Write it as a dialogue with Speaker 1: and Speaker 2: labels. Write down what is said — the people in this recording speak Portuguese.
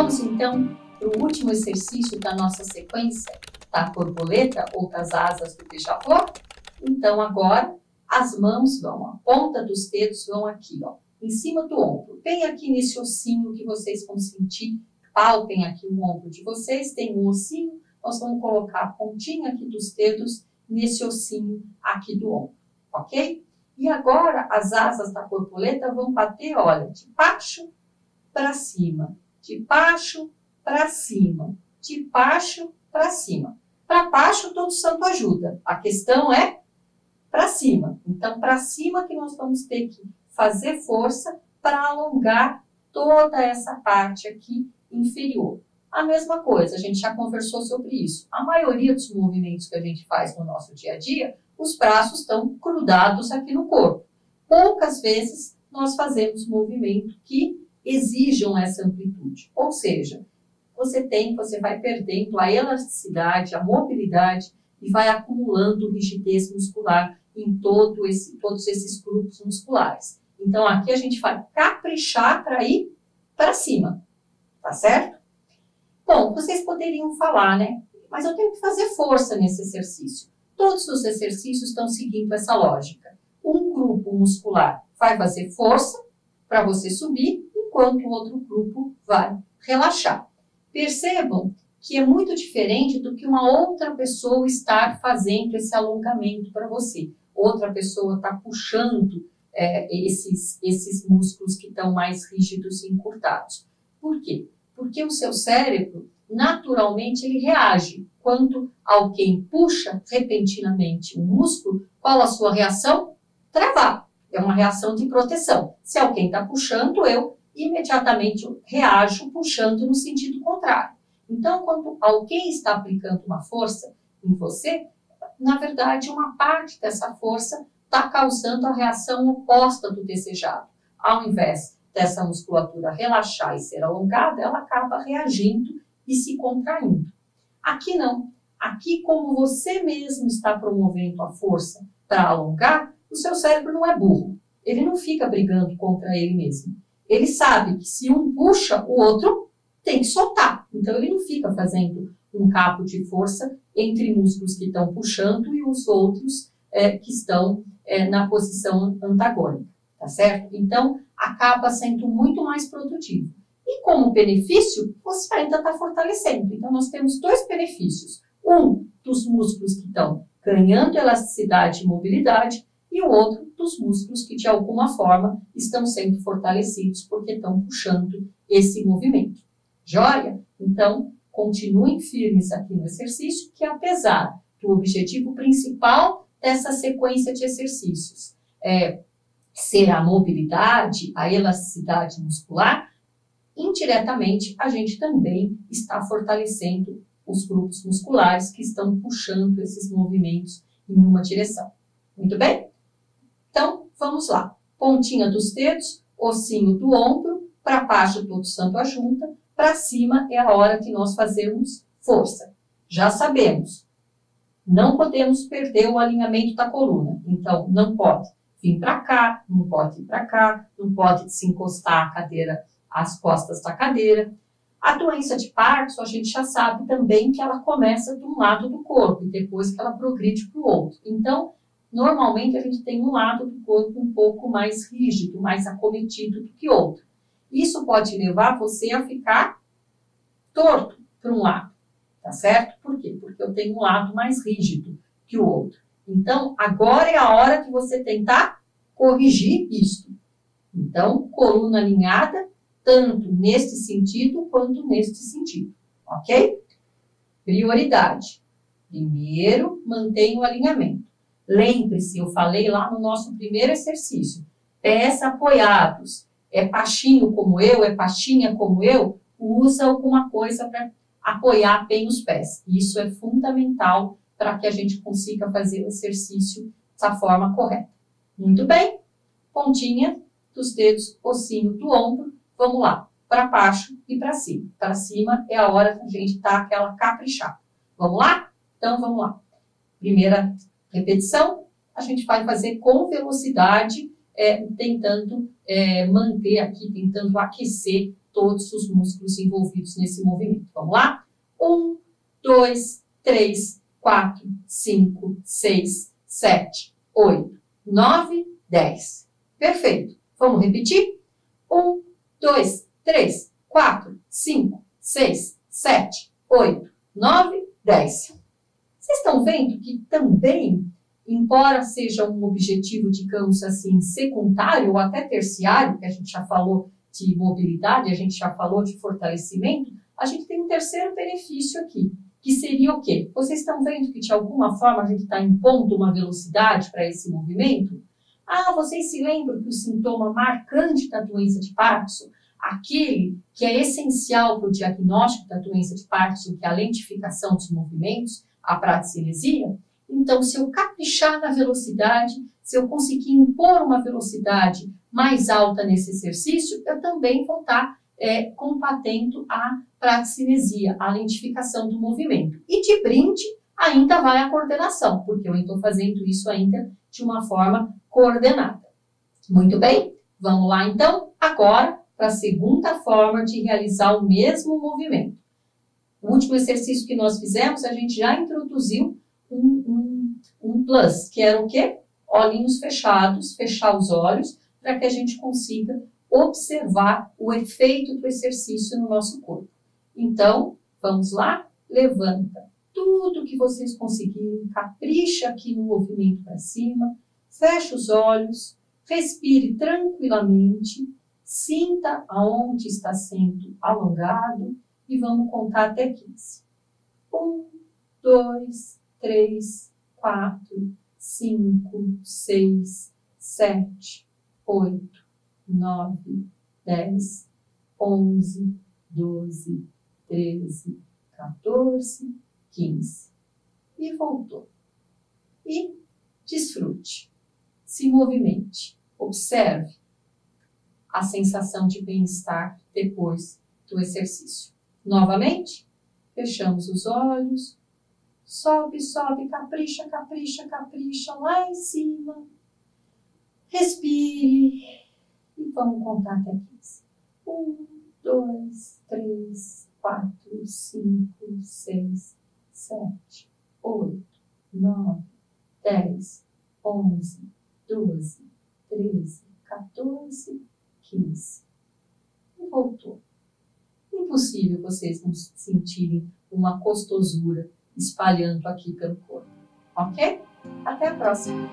Speaker 1: Vamos então para o último exercício da nossa sequência da borboleta ou das asas do beija-flor. Então, agora, as mãos vão, a ponta dos dedos vão aqui, ó, em cima do ombro. Bem aqui nesse ossinho que vocês vão sentir, palpem aqui o ombro de vocês, tem um ossinho, nós vamos colocar a pontinha aqui dos dedos nesse ossinho aqui do ombro, ok? E agora as asas da borboleta vão bater, olha, de baixo para cima, de baixo para cima, de baixo para cima. Para baixo, todo santo ajuda. A questão é para cima. Então, para cima que nós vamos ter que fazer força para alongar toda essa parte aqui inferior. A mesma coisa, a gente já conversou sobre isso. A maioria dos movimentos que a gente faz no nosso dia a dia, os braços estão grudados aqui no corpo. Poucas vezes nós fazemos movimento que exijam essa amplitude. Ou seja, você tem, você vai perdendo a elasticidade, a mobilidade e vai acumulando rigidez muscular em todo esse, todos esses grupos musculares. Então, aqui a gente vai caprichar para ir para cima, tá certo? Bom, vocês poderiam falar, né? Mas eu tenho que fazer força nesse exercício. Todos os exercícios estão seguindo essa lógica. Um grupo muscular vai fazer força para você subir, enquanto o outro grupo vai relaxar. Percebam que é muito diferente do que uma outra pessoa estar fazendo esse alongamento para você. Outra pessoa está puxando é, esses, esses músculos que estão mais rígidos e encurtados. Por quê? Porque o seu cérebro, naturalmente, ele reage. Quando alguém puxa repentinamente um músculo, qual a sua reação? Travar. É uma reação de proteção. Se alguém está puxando, eu imediatamente reajo puxando no sentido contrário. Então, quando alguém está aplicando uma força em você, na verdade, uma parte dessa força está causando a reação oposta do desejado. Ao invés dessa musculatura relaxar e ser alongada, ela acaba reagindo e se contraindo. Aqui não. Aqui, como você mesmo está promovendo a força para alongar, o seu cérebro não é burro. Ele não fica brigando contra ele mesmo. Ele sabe que se um puxa, o outro tem que soltar. Então, ele não fica fazendo um capo de força entre músculos que estão puxando e os outros é, que estão é, na posição antagônica, tá certo? Então, acaba sendo muito mais produtivo. E como benefício, você ainda está fortalecendo. Então, nós temos dois benefícios. Um, dos músculos que estão ganhando elasticidade e mobilidade, e o outro dos músculos que, de alguma forma, estão sendo fortalecidos porque estão puxando esse movimento. Joia? Então, continuem firmes aqui no exercício, que apesar do objetivo principal dessa sequência de exercícios é, ser a mobilidade, a elasticidade muscular, indiretamente a gente também está fortalecendo os grupos musculares que estão puxando esses movimentos em uma direção. Muito bem? Vamos lá. Pontinha dos dedos, ossinho do ombro, para baixo todo santo a junta, para cima é a hora que nós fazemos força. Já sabemos, não podemos perder o alinhamento da coluna. Então, não pode vir para cá, não pode ir para cá, não pode se encostar a cadeira às costas da cadeira. A doença de Parkinson, a gente já sabe também que ela começa de um lado do corpo e depois que ela progride para o outro. Então, normalmente a gente tem um lado do corpo um pouco mais rígido, mais acometido do que outro. Isso pode levar você a ficar torto para um lado, tá certo? Por quê? Porque eu tenho um lado mais rígido que o outro. Então, agora é a hora que você tentar corrigir isso. Então, coluna alinhada, tanto neste sentido quanto neste sentido, ok? Prioridade. Primeiro, mantenha o alinhamento. Lembre-se, eu falei lá no nosso primeiro exercício, pés apoiados. É pastinho como eu, é pastinha como eu, usa alguma coisa para apoiar bem os pés. Isso é fundamental para que a gente consiga fazer o exercício da forma correta. Muito bem? Pontinha dos dedos, ossinho do ombro. Vamos lá, para baixo e para cima. Para cima é a hora que a gente tá aquela caprichada. Vamos lá? Então vamos lá. Primeira repetição, a gente vai fazer com velocidade, é, tentando é, manter aqui, tentando aquecer todos os músculos envolvidos nesse movimento. Vamos lá? Um, dois, três, quatro, cinco, seis, sete, oito, nove, dez. Perfeito. Vamos repetir? Um, dois, três, quatro, cinco, seis, sete, oito, nove, dez. Vocês estão vendo que também, embora seja um objetivo, digamos assim, secundário ou até terciário, que a gente já falou de mobilidade, a gente já falou de fortalecimento, a gente tem um terceiro benefício aqui, que seria o quê? Vocês estão vendo que de alguma forma a gente está impondo uma velocidade para esse movimento? Ah, vocês se lembram que o sintoma marcante da doença de Parkinson, aquele que é essencial para o diagnóstico da doença de Parkinson, que é a lentificação dos movimentos, a praticinesia? Então, se eu caprichar na velocidade, se eu conseguir impor uma velocidade mais alta nesse exercício, eu também vou estar é, compatendo a praticinesia, a lentificação do movimento. E de brinde, ainda vai a coordenação, porque eu estou fazendo isso ainda de uma forma coordenada. Muito bem, vamos lá então, agora para a segunda forma de realizar o mesmo movimento. O último exercício que nós fizemos, a gente já introduziu um, um, um plus, que era o quê? Olhinhos fechados, fechar os olhos, para que a gente consiga observar o efeito do exercício no nosso corpo. Então, vamos lá? Levanta tudo que vocês conseguirem, capricha aqui no movimento para cima, fecha os olhos, respire tranquilamente, sinta aonde está sendo alongado e vamos contar até 15. Um, dois, três, quatro, cinco, seis, sete, oito, nove, dez, onze, doze, treze, 14, 15. E voltou. E desfrute. Se movimente. Observe a sensação de bem-estar depois do exercício. Novamente, fechamos os olhos. Sobe, sobe, capricha, capricha, capricha lá em cima. Respire. E vamos contar até 15. Um, dois, três, quatro, cinco, seis, sete, oito, nove, dez, onze, doze, treze, 14, 15. E voltou. Impossível vocês não sentirem uma costosura espalhando aqui pelo corpo. Ok? Até a próxima!